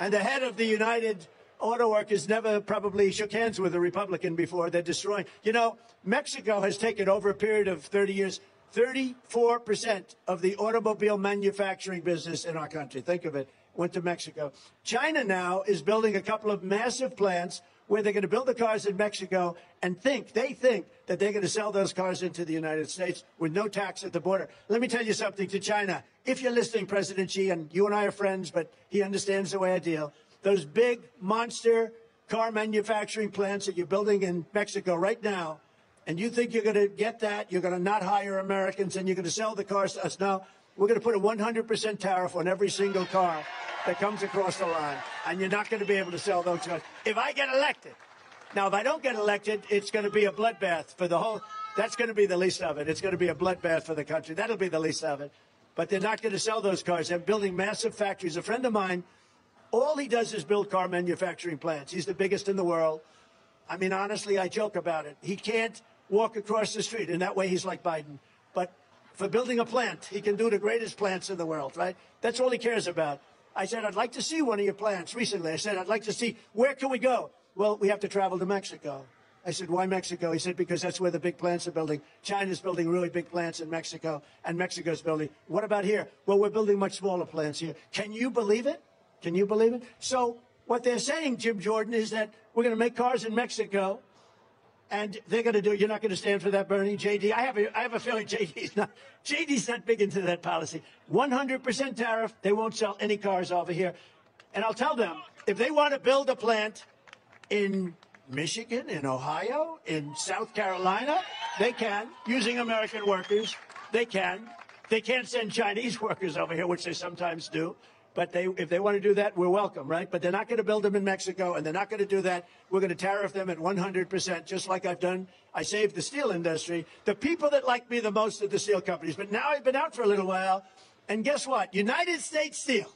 And the head of the United Auto Workers never probably shook hands with a Republican before. They're destroying. You know, Mexico has taken over a period of 30 years 34% of the automobile manufacturing business in our country. Think of it. Went to Mexico. China now is building a couple of massive plants where they're going to build the cars in Mexico and think, they think that they're going to sell those cars into the United States with no tax at the border. Let me tell you something to China. If you're listening, President Xi, and you and I are friends, but he understands the way I deal, those big monster car manufacturing plants that you're building in Mexico right now, and you think you're going to get that, you're going to not hire Americans, and you're going to sell the cars to us. No, we're going to put a 100% tariff on every single car that comes across the line, and you're not going to be able to sell those cars. If I get elected, now if I don't get elected, it's going to be a bloodbath for the whole. That's going to be the least of it. It's going to be a bloodbath for the country. That'll be the least of it. But they're not going to sell those cars. They're building massive factories. A friend of mine, all he does is build car manufacturing plants. He's the biggest in the world. I mean, honestly, I joke about it. He can't walk across the street, and that way he's like Biden. But for building a plant, he can do the greatest plants in the world, right? That's all he cares about. I said, I'd like to see one of your plants recently. I said, I'd like to see, where can we go? Well, we have to travel to Mexico. I said, why Mexico? He said, because that's where the big plants are building. China's building really big plants in Mexico, and Mexico's building. What about here? Well, we're building much smaller plants here. Can you believe it? Can you believe it? So what they're saying, Jim Jordan, is that we're going to make cars in Mexico, and they're going to do. it. You're not going to stand for that, Bernie. JD, I have a, I have a feeling JD's not. JD's not big into that policy. 100% tariff. They won't sell any cars over here. And I'll tell them if they want to build a plant in Michigan, in Ohio, in South Carolina, they can using American workers. They can. They can't send Chinese workers over here, which they sometimes do. But they, if they want to do that, we're welcome, right? But they're not going to build them in Mexico, and they're not going to do that. We're going to tariff them at 100%, just like I've done. I saved the steel industry. The people that like me the most are the steel companies. But now I've been out for a little while, and guess what? United States Steel.